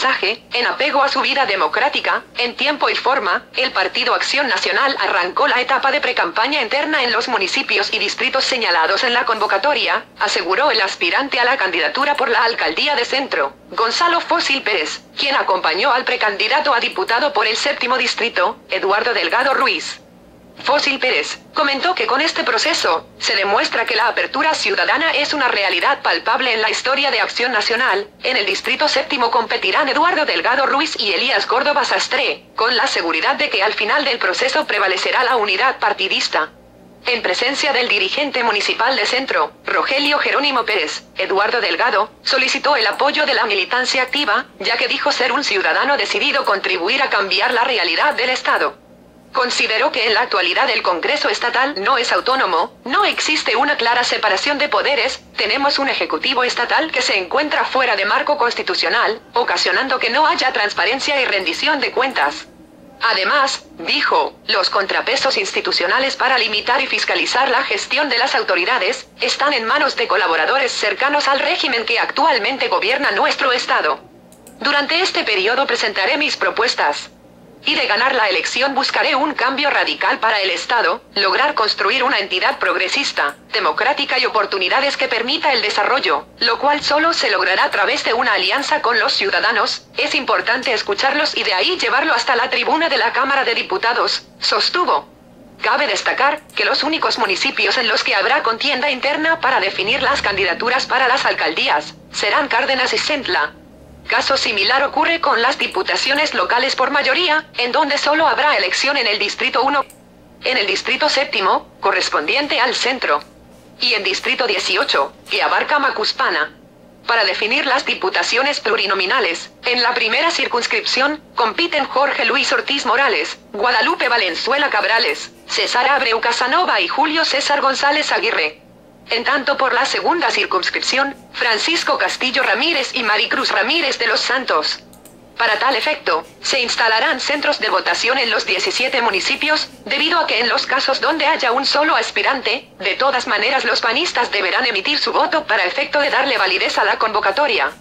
mensaje, en apego a su vida democrática, en tiempo y forma, el Partido Acción Nacional arrancó la etapa de precampaña interna en los municipios y distritos señalados en la convocatoria, aseguró el aspirante a la candidatura por la alcaldía de Centro, Gonzalo Fósil Pérez, quien acompañó al precandidato a diputado por el séptimo distrito, Eduardo Delgado Ruiz. Fósil Pérez, comentó que con este proceso, se demuestra que la apertura ciudadana es una realidad palpable en la historia de Acción Nacional. En el Distrito Séptimo competirán Eduardo Delgado Ruiz y Elías Córdoba Sastre, con la seguridad de que al final del proceso prevalecerá la unidad partidista. En presencia del dirigente municipal de Centro, Rogelio Jerónimo Pérez, Eduardo Delgado, solicitó el apoyo de la militancia activa, ya que dijo ser un ciudadano decidido contribuir a cambiar la realidad del Estado. Consideró que en la actualidad el Congreso Estatal no es autónomo, no existe una clara separación de poderes, tenemos un Ejecutivo Estatal que se encuentra fuera de marco constitucional, ocasionando que no haya transparencia y rendición de cuentas. Además, dijo, los contrapesos institucionales para limitar y fiscalizar la gestión de las autoridades, están en manos de colaboradores cercanos al régimen que actualmente gobierna nuestro Estado. Durante este periodo presentaré mis propuestas. Y de ganar la elección buscaré un cambio radical para el Estado, lograr construir una entidad progresista, democrática y oportunidades que permita el desarrollo, lo cual solo se logrará a través de una alianza con los ciudadanos, es importante escucharlos y de ahí llevarlo hasta la tribuna de la Cámara de Diputados, sostuvo. Cabe destacar que los únicos municipios en los que habrá contienda interna para definir las candidaturas para las alcaldías serán Cárdenas y Centla, Caso similar ocurre con las diputaciones locales por mayoría, en donde solo habrá elección en el Distrito 1, en el Distrito 7, correspondiente al centro, y en Distrito 18, que abarca Macuspana. Para definir las diputaciones plurinominales, en la primera circunscripción, compiten Jorge Luis Ortiz Morales, Guadalupe Valenzuela Cabrales, César Abreu Casanova y Julio César González Aguirre. En tanto por la segunda circunscripción, Francisco Castillo Ramírez y Maricruz Ramírez de los Santos. Para tal efecto, se instalarán centros de votación en los 17 municipios, debido a que en los casos donde haya un solo aspirante, de todas maneras los panistas deberán emitir su voto para efecto de darle validez a la convocatoria.